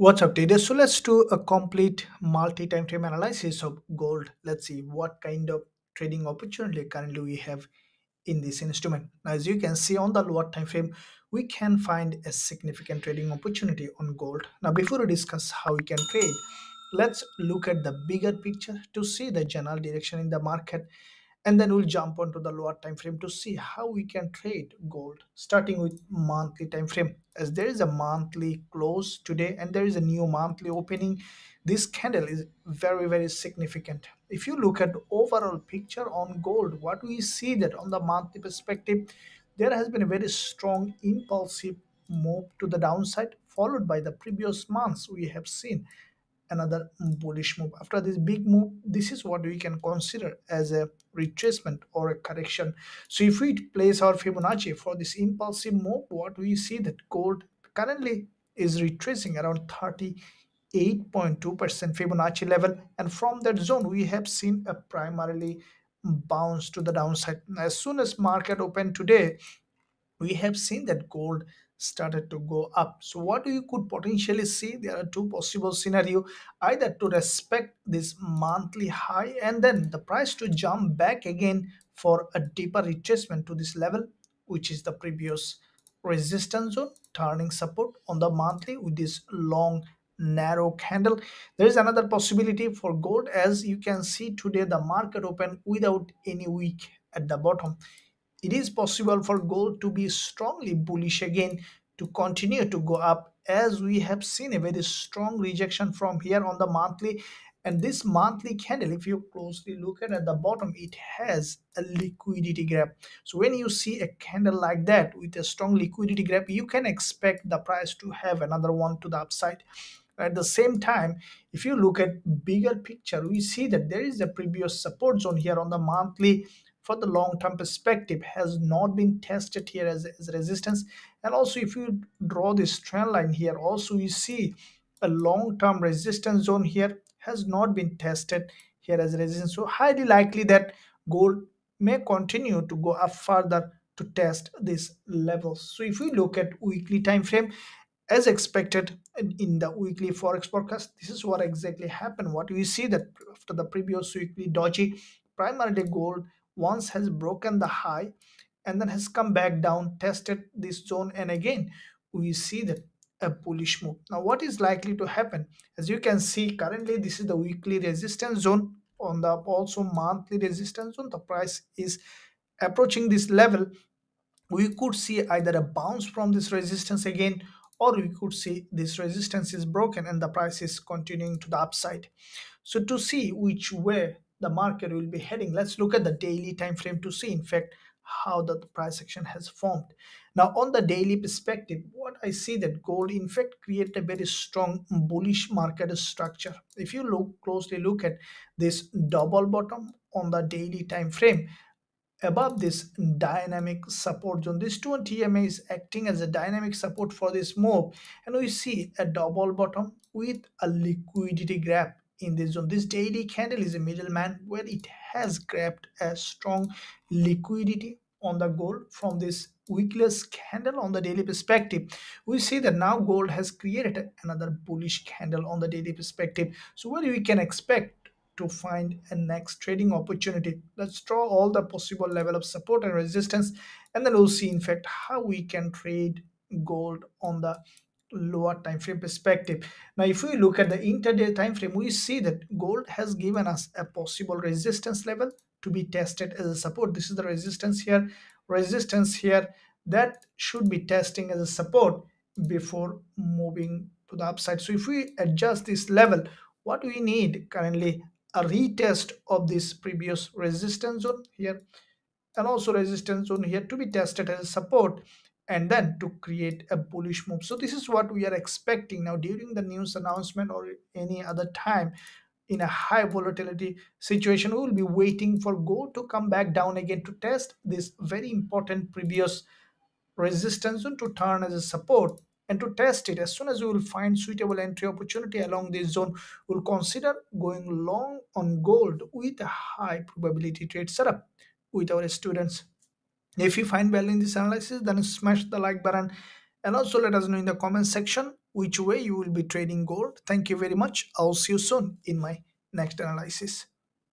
What's up, today? So let's do a complete multi-time frame analysis of gold. Let's see what kind of trading opportunity currently we have in this instrument. Now, as you can see on the lower time frame, we can find a significant trading opportunity on gold. Now, before we discuss how we can trade, let's look at the bigger picture to see the general direction in the market and then we'll jump onto the lower time frame to see how we can trade gold starting with monthly time frame. As there is a monthly close today and there is a new monthly opening this candle is very very significant. If you look at the overall picture on gold what we see that on the monthly perspective there has been a very strong impulsive move to the downside followed by the previous months we have seen another mm, bullish move. After this big move this is what we can consider as a retracement or a correction. So if we place our fibonacci for this impulsive move what we see that gold currently is retracing around 38.2% fibonacci level. And from that zone we have seen a primarily bounce to the downside. As soon as market opened today we have seen that gold started to go up. So what you could potentially see there are two possible scenario. Either to respect this monthly high and then the price to jump back again for a deeper retracement to this level which is the previous resistance zone turning support on the monthly with this long narrow candle. There is another possibility for gold. As you can see today the market open without any wick at the bottom it is possible for gold to be strongly bullish again to continue to go up as we have seen a very strong rejection from here on the monthly. And this monthly candle if you closely look at at the bottom it has a liquidity gap so when you see a candle like that with a strong liquidity gap you can expect the price to have another one to the upside. At the same time if you look at bigger picture we see that there is a previous support zone here on the monthly for the long term perspective has not been tested here as, as resistance. And also if you draw this trend line here also you see a long term resistance zone here has not been tested here as resistance. So highly likely that gold may continue to go up further to test these levels so if we look at weekly time frame as expected in the weekly forex forecast this is what exactly happened. What we see that after the previous weekly doji primarily gold once has broken the high and then has come back down tested this zone and again we see that a bullish move. Now what is likely to happen? As you can see currently this is the weekly resistance zone. On the also monthly resistance zone the price is approaching this level. We could see either a bounce from this resistance again or we could see this resistance is broken and the price is continuing to the upside. So to see which way the market will be heading. Let's look at the daily time frame to see in fact how the price action has formed. Now on the daily perspective what i see that gold in fact create a very strong bullish market structure. If you look closely look at this double bottom on the daily time frame above this dynamic support zone this 20 EMA is acting as a dynamic support for this move. And we see a double bottom with a liquidity gap in this zone. This daily candle is a middleman where it has grabbed a strong liquidity on the gold from this wickless candle on the daily perspective. We see that now gold has created another bullish candle on the daily perspective. So what we can expect to find a next trading opportunity. Let's draw all the possible level of support and resistance and then we'll see in fact how we can trade gold on the lower time frame perspective. Now if we look at the intraday time frame we see that gold has given us a possible resistance level to be tested as a support. This is the resistance here, resistance here that should be testing as a support before moving to the upside. So if we adjust this level, what we need currently a retest of this previous resistance zone here and also resistance zone here to be tested as a support and then to create a bullish move. So this is what we are expecting. Now during the news announcement or any other time in a high volatility situation we will be waiting for gold to come back down again to test this very important previous resistance zone to turn as a support and to test it. As soon as we will find suitable entry opportunity along this zone we'll consider going long on gold with a high probability trade setup with our students if you find value in this analysis then smash the like button And also let us know in the comment section which way you will be trading gold. Thank you very much. I'll see you soon in my next analysis.